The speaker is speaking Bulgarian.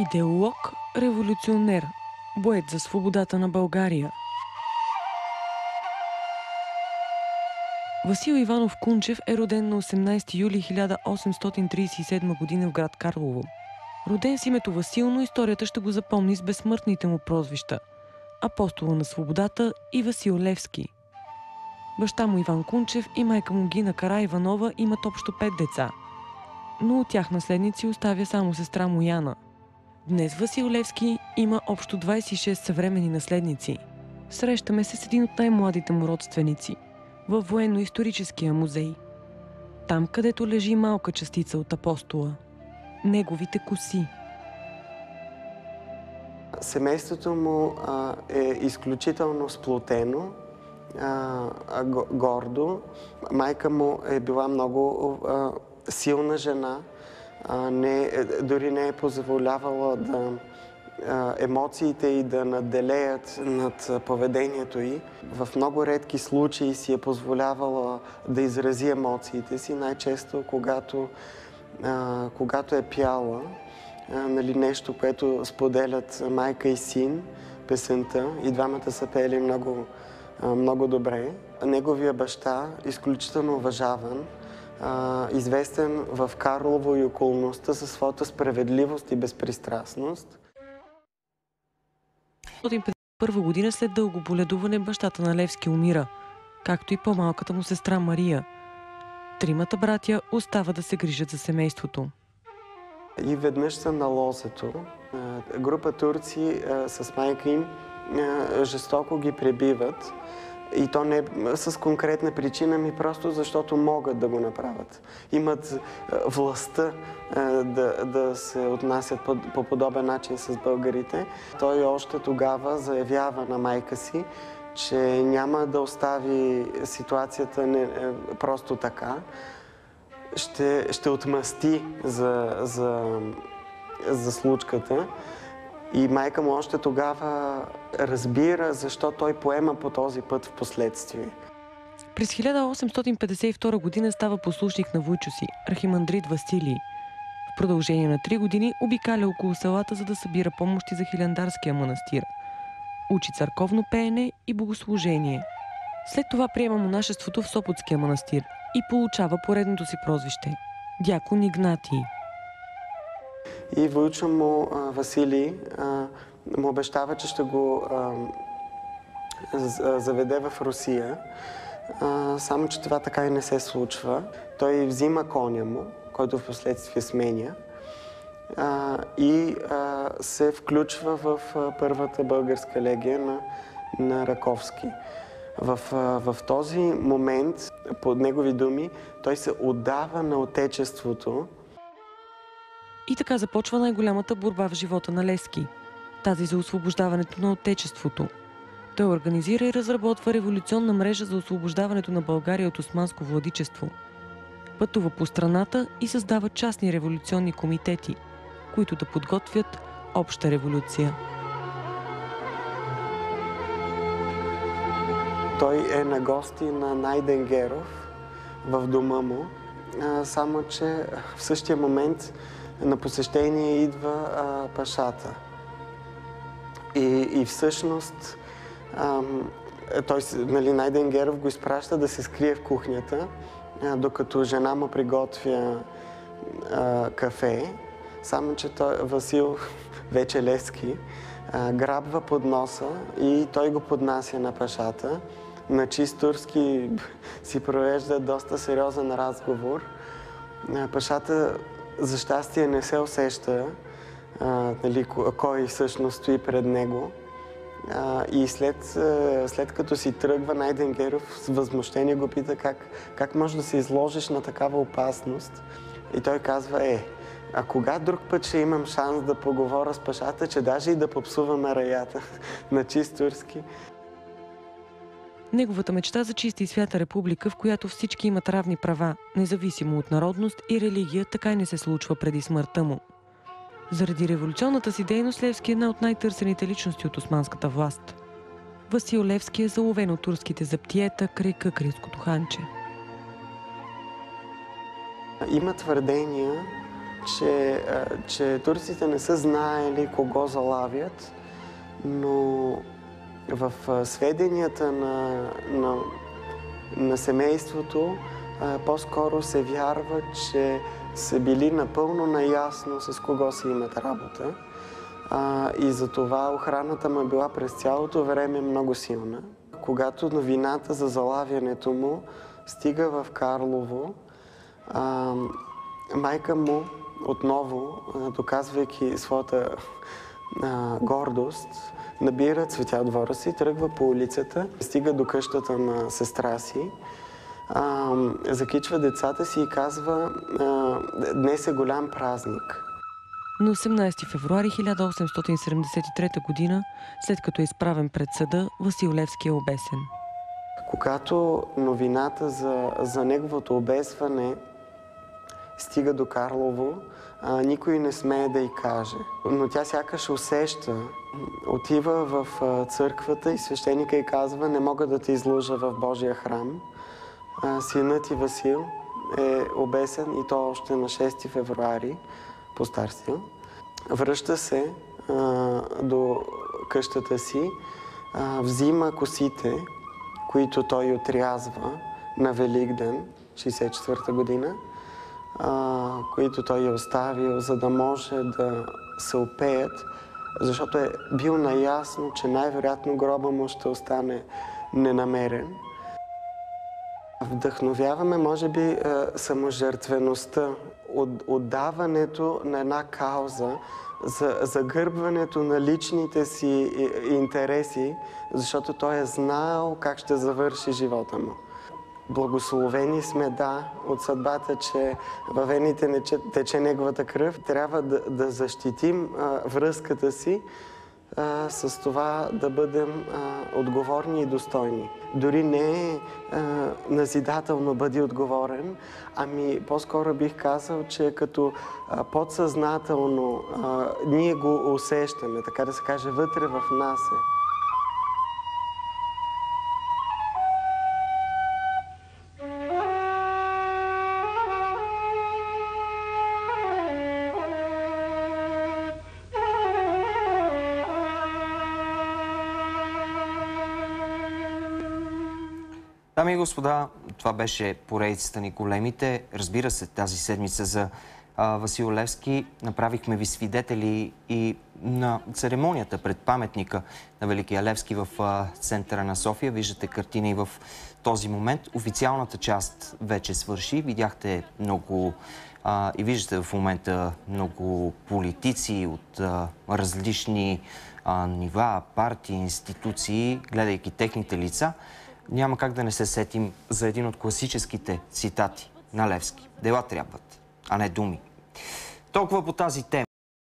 Идеолог, революционер, боец за свободата на България. Васил Иванов Кунчев е роден на 18 юли 1837 г. в град Карлово. Роден с името Васил, но историята ще го запомни с безсмъртните му прозвища – Апостола на свободата и Васил Левски. Баща му Иван Кунчев и майка му Гина Кара Иванова имат общо пет деца, но от тях наследници оставя само сестра му Яна – Днес Васил Левски има общо 26 съвремени наследници. Срещаме се с един от най-младите му родственици във военно-историческия музей. Там, където лежи малка частица от апостола. Неговите коси. Семейството му а, е изключително сплотено, а, гордо. Майка му е била много а, силна жена, не, е, дори не е позволявала да емоциите и да наделеят над поведението й. В много редки случаи си е позволявала да изрази емоциите си, най-често когато, а, когато е пяла. А, нали, нещо, което споделят майка и син, песента. И двамата са пели много, а, много добре. Неговия баща, изключително уважаван, а, известен в Карлово и околността със своята справедливост и безпристрастност. Първа година след дълго боледуване бащата на Левски умира, както и по-малката му сестра Мария. Тримата братя остава да се грижат за семейството. И веднъж са на лозето. Група турци с майка им жестоко ги пребиват и то не с конкретна причина, ми просто защото могат да го направят. Имат е, властта е, да, да се отнасят по, по подобен начин с българите. Той още тогава заявява на майка си, че няма да остави ситуацията не, е, просто така. Ще, ще отмъсти за, за, за случката. И майка му още тогава разбира защо той поема по този път в последствие. През 1852 година става послушник на войчо си, архимандрит Василий. В продължение на три години обикаля около селата, за да събира помощи за Хилендарския манастир. Учи църковно пеене и богослужение. След това приема монашеството в Сопотския манастир и получава поредното си прозвище – Дякон Игнатий. И войчо му Василий му обещава, че ще го заведе в Русия. само, че това така и не се случва. Той взима коня му, който в последствие сменя и се включва в първата българска легия на, на Раковски. В, в този момент, под негови думи, той се отдава на Отечеството, и така започва най-голямата борба в живота на Лески – тази за освобождаването на Отечеството. Той организира и разработва революционна мрежа за освобождаването на България от османско владичество. Пътува по страната и създава частни революционни комитети, които да подготвят обща революция. Той е на гости на Найден Геров в дома му, само че в същия момент на посещение идва а, пашата. И, и всъщност ам, той, нали, Найден го изпраща да се скрие в кухнята, а, докато жена му приготвя а, кафе. Само, че той, Васил вече Левски а, грабва под носа и той го поднася на пашата. На чист турски си провежда доста сериозен разговор. Пашата за щастие не се усеща а, нали, кой всъщност стои пред него. А, и след, след като си тръгва, Найден Геров с възмущение го пита как, как може да се изложиш на такава опасност. И той казва, е, а кога друг път ще имам шанс да поговоря с пашата, че даже и да попсуваме раята на чист турски? Неговата мечта за чиста и свята република, в която всички имат равни права, независимо от народност и религия, така и не се случва преди смъртта му. Заради революционната си дейност Левски е една от най-търсените личности от османската власт. Васил Левски е заловен от турските заптиета край Къкринското ханче. Има твърдения, че, че турците не са знаели кого залавят, но в сведенията на, на, на семейството по-скоро се вярва, че са били напълно наясно с кого си имат работа. А, и затова охраната му е била през цялото време много силна. Когато новината за залавянето му стига в Карлово, а, майка му отново, доказвайки своята а, гордост, набира цветя от двора си, тръгва по улицата, стига до къщата на сестра си, а, закичва децата си и казва, а, днес е голям празник. На 18 февруари 1873 година, след като е изправен пред съда, Васил Левски е обесен. Когато новината за, за неговото обесване стига до Карлово, а, никой не смее да й каже. Но тя сякаш усеща, отива в църквата и свещеника й казва, не мога да те излъжа в Божия храм. А, синът ти Васил е обесен и то още на 6 февруари по стар стил. Връща се а, до къщата си, а, взима косите, които той отрязва на Великден, 64-та година, а, които той е оставил, за да може да се опеят, защото е бил наясно, че най-вероятно гроба му ще остане ненамерен. Вдъхновяваме, може би, е, саможертвеността, от- отдаването на една кауза, за загърбването на личните си и- интереси, защото той е знаел как ще завърши живота му. Благословени сме, да, от съдбата, че във вените не че- тече неговата кръв. Трябва да, да защитим а, връзката си а, с това да бъдем а, отговорни и достойни. Дори не е назидателно бъди отговорен, ами по-скоро бих казал, че като а, подсъзнателно а, ние го усещаме, така да се каже, вътре в нас е. Дами и господа, това беше поредицата ни големите. Разбира се, тази седмица за а, Васил Левски направихме ви свидетели и на церемонията пред паметника на Великия Левски в а, центъра на София. Виждате картина и в този момент. Официалната част вече свърши. Видяхте много а, и виждате в момента много политици от различни нива, партии, институции, гледайки техните лица няма как да не се сетим за един от класическите цитати на Левски. Дела трябват, а не думи. Толкова по тази тема.